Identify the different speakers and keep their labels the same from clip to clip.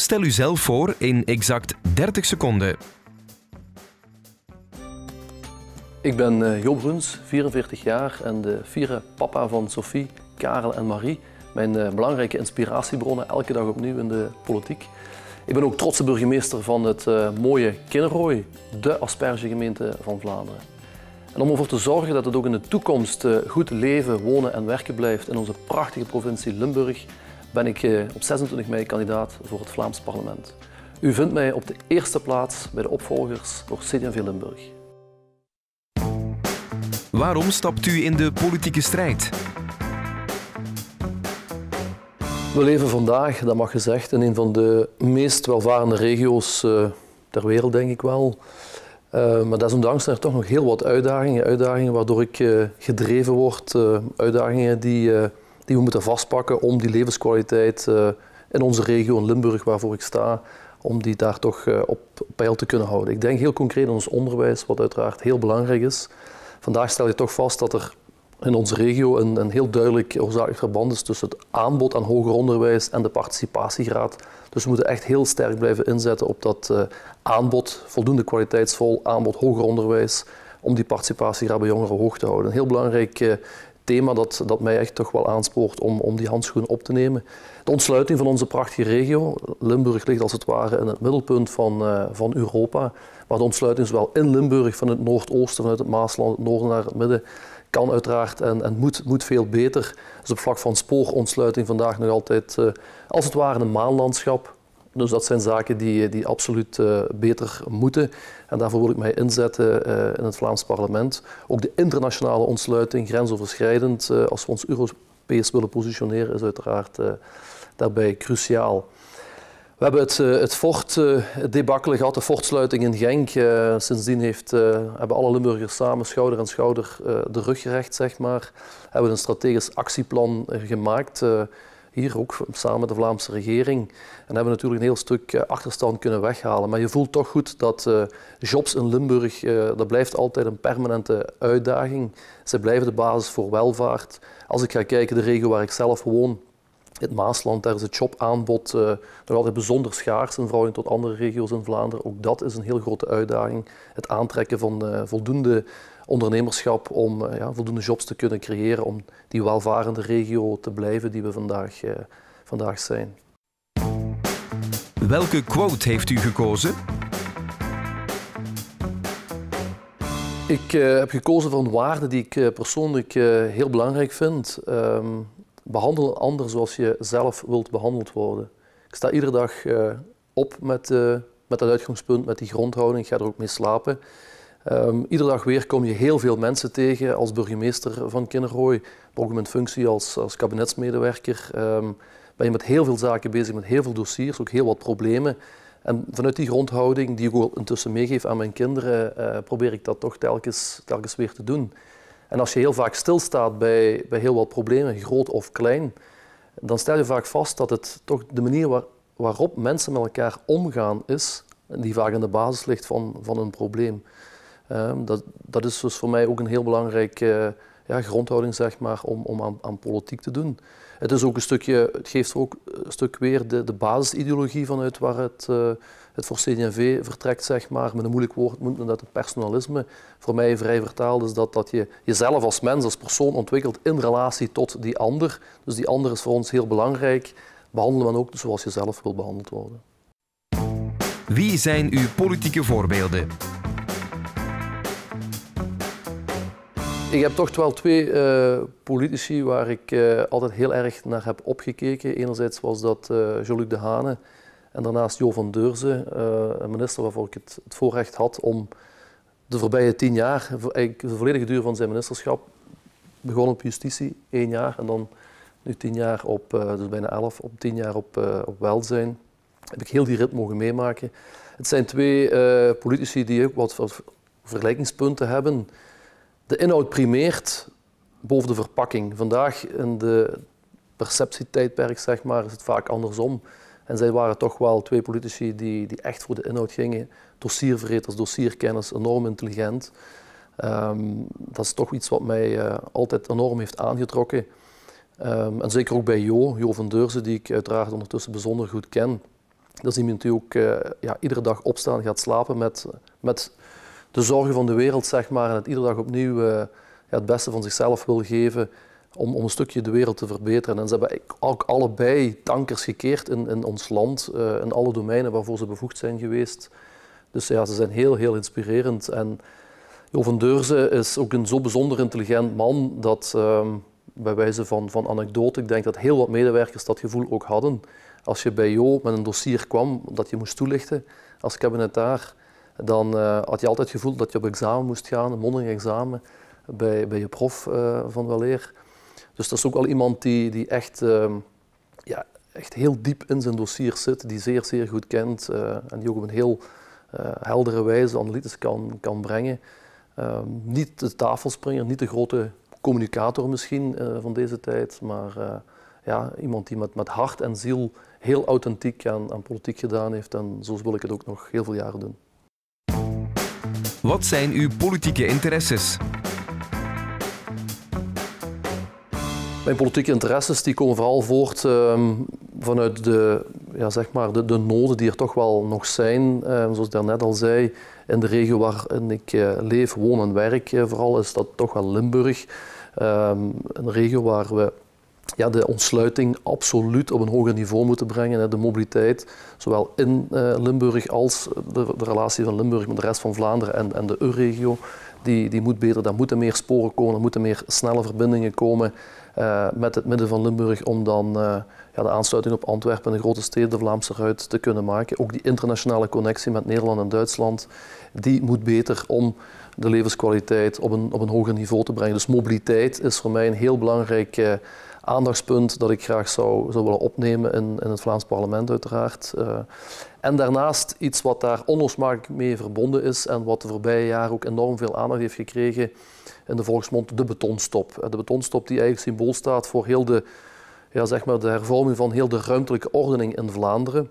Speaker 1: Stel u zelf voor in exact 30 seconden.
Speaker 2: Ik ben eh, Joop Bruns, 44 jaar en de vierde papa van Sophie, Karel en Marie. Mijn eh, belangrijke inspiratiebronnen elke dag opnieuw in de politiek. Ik ben ook trotse burgemeester van het uh, mooie Kinnerooy, de aspergegemeente van Vlaanderen. En om ervoor te zorgen dat het ook in de toekomst goed leven, wonen en werken blijft in onze prachtige provincie Limburg, ben ik op 26 mei kandidaat voor het Vlaams parlement. U vindt mij op de eerste plaats bij de opvolgers voor CD&V Limburg.
Speaker 1: Waarom stapt u in de politieke strijd?
Speaker 2: We leven vandaag, dat mag gezegd, in een van de meest welvarende regio's uh, ter wereld, denk ik wel. Uh, maar desondanks zijn er toch nog heel wat uitdagingen. Uitdagingen waardoor ik uh, gedreven word. uitdagingen die, die we moeten vastpakken om die levenskwaliteit in onze regio, in Limburg, waarvoor ik sta, om die daar toch op peil te kunnen houden. Ik denk heel concreet aan ons onderwijs, wat uiteraard heel belangrijk is. Vandaag stel je toch vast dat er in onze regio een, een heel duidelijk oorzakelijk verband is tussen het aanbod aan hoger onderwijs en de participatiegraad. Dus we moeten echt heel sterk blijven inzetten op dat uh, aanbod, voldoende kwaliteitsvol aanbod hoger onderwijs, om die participatiegraad bij jongeren hoog te houden. Een heel belangrijk thema dat, dat mij echt toch wel aanspoort om, om die handschoen op te nemen. De ontsluiting van onze prachtige regio. Limburg ligt als het ware in het middelpunt van, uh, van Europa. Maar de ontsluiting zowel in Limburg, van het noordoosten, vanuit het Maasland, het noorden naar het midden, kan uiteraard en, en moet, moet veel beter. Dus op vlak van spoorontsluiting vandaag nog altijd uh, als het ware een maanlandschap. Dus dat zijn zaken die, die absoluut uh, beter moeten. En daarvoor wil ik mij inzetten uh, in het Vlaams parlement. Ook de internationale ontsluiting, grensoverschrijdend, als we ons Europees willen positioneren, is uiteraard daarbij cruciaal. We hebben het, het Fort-debakkelen gehad, de Fortsluiting in Genk. Sindsdien heeft, hebben alle Limburgers samen schouder aan schouder de rug gerecht, zeg maar. Hebben een strategisch actieplan gemaakt, hier ook samen met de Vlaamse regering. En hebben natuurlijk een heel stuk achterstand kunnen weghalen. Maar je voelt toch goed dat jobs in Limburg, dat blijft altijd een permanente uitdaging. Ze blijven de basis voor welvaart. Als ik ga kijken, de regio waar ik zelf woon, het Maasland, daar is het jobaanbod uh, nog altijd bijzonder schaars in verhouding tot andere regio's in Vlaanderen. Ook dat is een heel grote uitdaging. Het aantrekken van uh, voldoende ondernemerschap om uh, ja, voldoende jobs te kunnen creëren om die welvarende regio te blijven die we vandaag, vandaag zijn.
Speaker 1: Welke quote heeft u gekozen?
Speaker 2: Ik heb gekozen voor een waarde die ik persoonlijk heel belangrijk vind. Um, behandel een ander zoals je zelf wilt behandeld worden. Ik sta iedere dag uh, op met, uh, met dat uitgangspunt, met die grondhouding. Ik ga er ook mee slapen. Um, iedere dag weer kom je heel veel mensen tegen als burgemeester van Kinnerhooi, ook in mijn functie als, als kabinetsmedewerker. Um, ben je met heel veel zaken bezig, met heel veel dossiers, ook heel wat problemen. En vanuit die grondhouding, die ik ook intussen meegeef aan mijn kinderen, uh, probeer ik dat toch telkens, telkens weer te doen. En als je heel vaak stilstaat bij, bij heel wat problemen, groot of klein, dan stel je vaak vast dat het toch de manier waar, waarop mensen met elkaar omgaan is, die vaak in de basis ligt van, van een probleem. Um, dat, dat is dus voor mij ook een heel belangrijke ja, grondhouding zeg maar, om, om aan, aan, politiek te doen. Het, is ook een stukje, het geeft ook een stuk weer de, de basisideologie vanuit waar het, uh, het voor CD&V vertrekt, zeg maar. Met een moeilijk woord moet dat het personalisme. Voor mij vrij vertaald is dat, dat je jezelf als mens, als persoon ontwikkelt in relatie tot die ander. Dus die ander is voor ons heel belangrijk. Behandelen men ook zoals je zelf wil behandeld worden.
Speaker 1: Wie zijn uw politieke voorbeelden?
Speaker 2: Ik heb toch wel twee uh, politici waar ik uh, altijd heel erg naar heb opgekeken. Enerzijds was dat uh, Jean-Luc Dehane en daarnaast Jo van Deurzen, een minister waarvoor ik het, voorrecht had om de voorbije tien jaar, eigenlijk de volledige duur van zijn ministerschap, begonnen op justitie, één jaar en dan nu tien jaar op, dus bijna elf, op tien jaar op, op welzijn. Heb ik heel die rit mogen meemaken. Het zijn twee politici die ook wat vergelijkingspunten hebben de inhoud primeert boven de verpakking. Vandaag in de perceptietijdperk zeg maar, is het vaak andersom. En zij waren toch wel twee politici die, die echt voor de inhoud gingen. Dossierverreters, dossierkennis, enorm intelligent. Um, dat is toch iets wat mij uh, altijd enorm heeft aangetrokken. Um, en zeker ook bij Jo, Jo van Deurzen, die ik uiteraard ondertussen bijzonder goed ken. Dat is iemand die ook uh, ja, iedere dag opstaan gaat slapen met, met de zorgen van de wereld, zeg maar. En het iedere dag opnieuw ja, het beste van zichzelf wil geven om, om een stukje de wereld te verbeteren. En ze hebben ook allebei tankers gekeerd in, in ons land, uh, in alle domeinen waarvoor ze bevoegd zijn geweest. Dus ja, ze zijn heel, heel inspirerend. En Jo van Deurzen is ook een zo bijzonder intelligent man dat, uh, bij wijze van, van anekdote, ik denk dat heel wat medewerkers dat gevoel ook hadden. Als je bij Jo met een dossier kwam dat je moest toelichten als kabinetaar, dan uh, had je altijd het gevoel dat je op examen moest gaan, een mondeling examen, bij, bij je prof uh, van weleer. Dus dat is ook wel iemand die, die echt, uh, ja, echt heel diep in zijn dossier zit, die zeer, zeer goed kent uh, en die ook op een heel heldere wijze analytisch kan, kan brengen. Ehm, niet de tafelspringer, niet de grote communicator misschien van deze tijd, maar ja, iemand die met, met hart en ziel heel authentiek aan, aan politiek gedaan heeft en zo wil ik het ook nog heel veel jaren doen.
Speaker 1: Wat zijn uw politieke interesses?
Speaker 2: Mijn politieke interesses die komen vooral voort um, vanuit de, ja, zeg maar de, de noden die er toch wel nog zijn. Um, zoals ik daarnet al zei, in de regio waarin ik uh, leef, woon en werk, uh, vooral is dat toch wel Limburg. Um, een regio waar we ja, de ontsluiting absoluut op een hoger niveau moeten brengen. De mobiliteit, zowel in uh, Limburg als de, de, relatie van Limburg met de rest van Vlaanderen en, en de EU-regio, die, die moet beter. Daar moeten meer sporen komen, er moeten meer snelle verbindingen komen uh, met het midden van Limburg om dan uh, ja, de aansluiting op Antwerpen en de grote steden, de Vlaamse ruit, te kunnen maken. Ook die internationale connectie met Nederland en Duitsland, die moet beter om de levenskwaliteit op een, op een hoger niveau te brengen. Dus mobiliteit is voor mij een heel belangrijk aandachtspunt dat ik graag zou, zou willen opnemen in, in het Vlaams parlement uiteraard. Uh, en daarnaast iets wat daar onlosmakelijk mee verbonden is en wat de voorbije jaren ook enorm veel aandacht heeft gekregen in de volksmond, de betonstop. De betonstop die eigenlijk symbool staat voor heel de, ja, zeg maar de hervorming van heel de ruimtelijke ordening in Vlaanderen.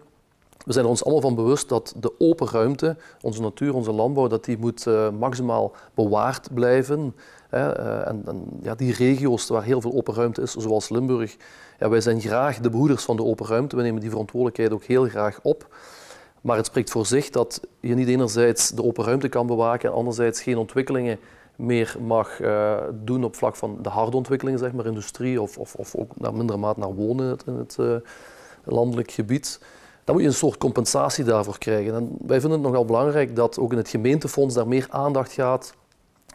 Speaker 2: We zijn er ons allemaal van bewust dat de open ruimte, onze natuur, onze landbouw, dat die moet uh, maximaal bewaard blijven. Uh, en, ja, die regio's waar heel veel open ruimte is, zoals Limburg, ja, wij zijn graag de behoeders van de open ruimte. We nemen die verantwoordelijkheid ook heel graag op. Maar het spreekt voor zich dat je niet enerzijds de open ruimte kan bewaken en anderzijds geen ontwikkelingen meer mag uh, doen op vlak van de harde ontwikkelingen, zeg maar, industrie of, of, of ook naar mindere mate naar wonen in het, uh, landelijk gebied dan moet je een soort compensatie daarvoor krijgen. En wij vinden het nogal belangrijk dat ook in het gemeentefonds daar meer aandacht gaat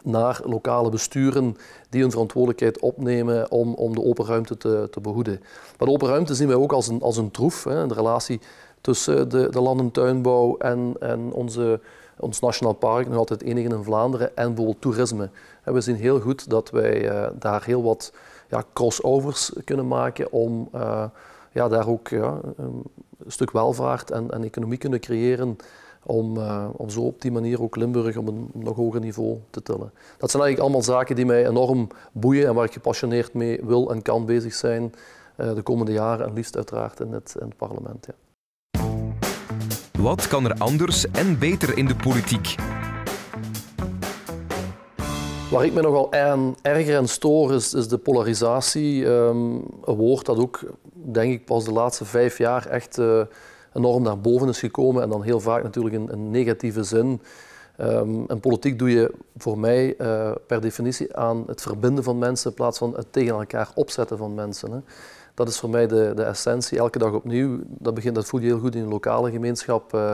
Speaker 2: naar lokale besturen die hun verantwoordelijkheid opnemen om, om de open ruimte te, te behoeden. Maar de open ruimte zien wij ook als een, als een troef, hè, de relatie tussen de, de land- en en, onze, ons nationaal park, nog altijd het enige in Vlaanderen, en bijvoorbeeld toerisme. En we zien heel goed dat wij uh, daar heel wat ja, crossovers kunnen maken om uh, ja, daar ook ja, een stuk welvaart en, en economie kunnen creëren om, uh, om zo op die manier ook Limburg op een nog hoger niveau te tillen. Dat zijn eigenlijk allemaal zaken die mij enorm boeien en waar ik gepassioneerd mee wil en kan bezig zijn uh, de komende jaren en liefst uiteraard in het, in het parlement. Ja.
Speaker 1: Wat kan er anders en beter in de politiek?
Speaker 2: Waar ik me nogal aan erger en stoor is, is de polarisatie. Um, een woord dat ook, denk ik, pas de laatste vijf jaar echt uh, enorm naar boven is gekomen. En dan heel vaak natuurlijk in een negatieve zin. Um, in politiek doe je voor mij uh, per definitie aan het verbinden van mensen in plaats van het tegen elkaar opzetten van mensen. Hè. Dat is voor mij de, de essentie, elke dag opnieuw. Dat, begint, dat voel je heel goed in een lokale gemeenschap. Uh,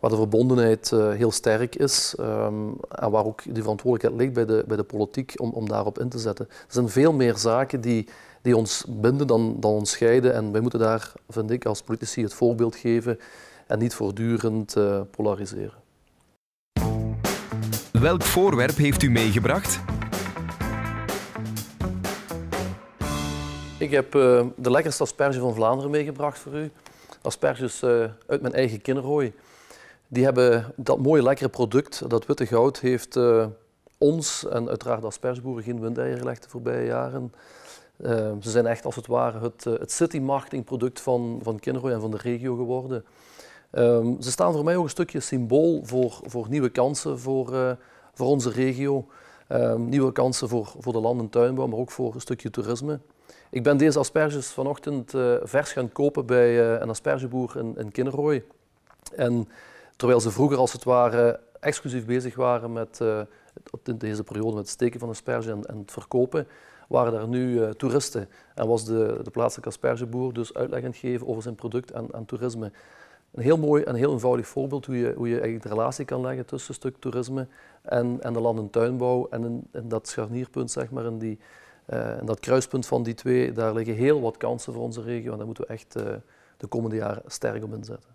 Speaker 2: waar de verbondenheid uh, heel sterk is um, en waar ook die verantwoordelijkheid ligt bij de, bij de politiek om, om daarop in te zetten. Er zijn veel meer zaken die, die ons binden dan, dan ons scheiden en wij moeten daar, vind ik, als politici het voorbeeld geven en niet voortdurend uh, polariseren.
Speaker 1: Welk voorwerp heeft u meegebracht?
Speaker 2: Ik heb uh, de lekkerste asperge van Vlaanderen meegebracht voor u. Asperges uit mijn eigen kinderhooi. Die hebben dat mooie lekkere product, dat witte goud, heeft ons en uiteraard aspergeboeren geen windeieren gelegd de voorbije jaren. Uh, ze zijn echt als het ware het, uh, het city marketingproduct van, van Kinrooi en van de regio geworden. Um, ze staan voor mij ook een stukje symbool voor, voor nieuwe kansen voor, voor onze regio. Um, nieuwe kansen voor, voor de land- en tuinbouw, maar ook voor een stukje toerisme. Ik ben deze asperges vanochtend uh, vers gaan kopen bij een aspergeboer in, in Kinnerooi. En terwijl ze vroeger als het ware exclusief bezig waren met, in deze periode met het steken van asperge en, en het verkopen, waren daar nu toeristen. En was de, de plaatselijke aspergeboer dus uitleg aan het geven over zijn product en, toerisme. Een heel mooi en heel eenvoudig voorbeeld hoe je, hoe je eigenlijk de relatie kan leggen tussen stuk toerisme en, en de land- en tuinbouw. En in, dat scharnierpunt, zeg maar, in, die, uh, dat kruispunt van die twee, daar liggen heel wat kansen voor onze regio. En daar moeten we echt uh, de komende jaren sterk op inzetten.